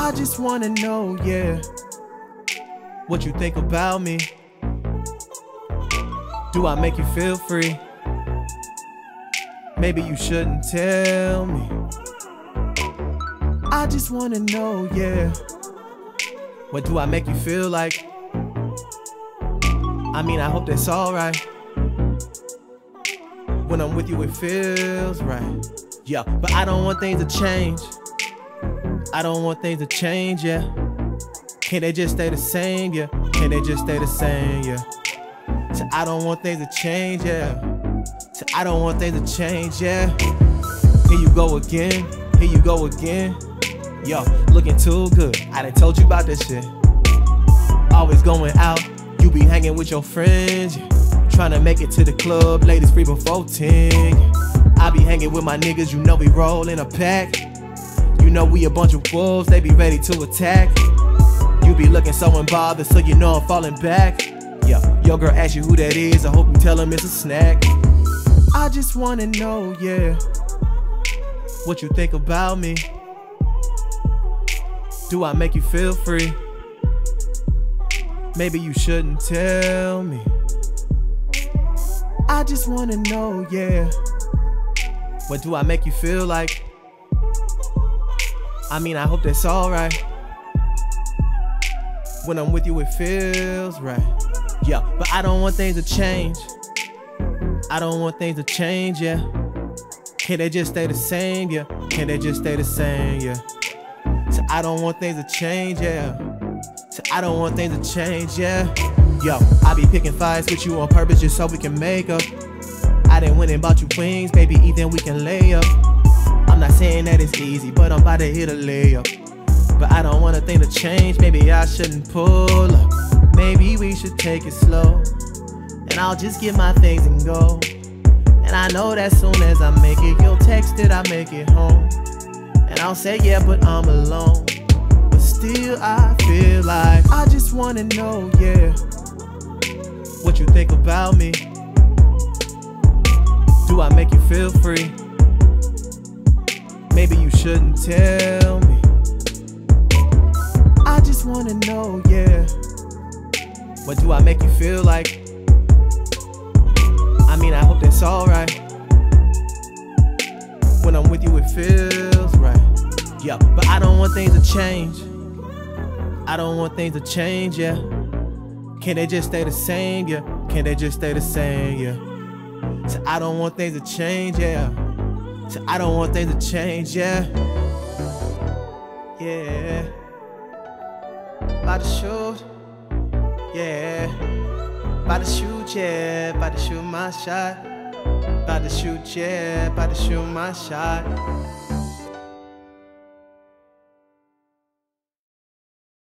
I just wanna know, yeah, what you think about me. Do I make you feel free? Maybe you shouldn't tell me. I just wanna know, yeah. What do I make you feel like? I mean, I hope that's alright. When I'm with you, it feels right. Yeah, but I don't want things to change. I don't want things to change, yeah. Can they just stay the same, yeah? Can they just stay the same, yeah? So I don't want things to change, yeah. So I don't want things to change, yeah. Here you go again, here you go again. Yo, looking too good. I done told you about this shit. Always going out, you be hanging with your friends. Yeah. Trying to make it to the club, ladies free before 10. Yeah. I be hanging with my niggas, you know we roll in a pack. You know we a bunch of wolves, they be ready to attack. You be looking so unbothered, so you know I'm falling back. Yeah, your girl asks you who that is, I hope you tell him it's a snack. I just wanna know, yeah, what you think about me. Do I make you feel free? Maybe you shouldn't tell me. I just wanna know, yeah. What do I make you feel like? I mean, I hope that's alright. When I'm with you, it feels right. Yeah, but I don't want things to change. I don't want things to change, yeah. Can they just stay the same, yeah? Can they just stay the same, yeah? So I don't want things to change, yeah. So I don't want things to change, yeah. Yo, I be picking fights with you on purpose just so we can make up. I didn't win and bought you wings, baby, even we can lay up. I'm not saying that it's easy, but I'm about to hit a layup. But I don't want a thing to change, maybe I shouldn't pull up. Maybe we should take it slow. And I'll just get my things and go. And I know that soon as I make it, you'll text it, I make it home. And I'll say, yeah, but I'm alone. But still, I feel like I just wanna know, yeah, what you think about me. Do I make you feel free? Maybe you shouldn't tell me. I just wanna know, yeah. What do I make you feel like? I mean, I hope that's alright. When I'm with you, it feels right. Yeah, but I don't want things to change. I don't want things to change, yeah. Can they just stay the same, yeah? Can they just stay the same, yeah? So I don't want things to change, yeah. So I don't want things to change, yeah. Yeah. About to shoot, yeah. About to shoot, yeah. About to shoot my shot. About to shoot, yeah. About to shoot my shot.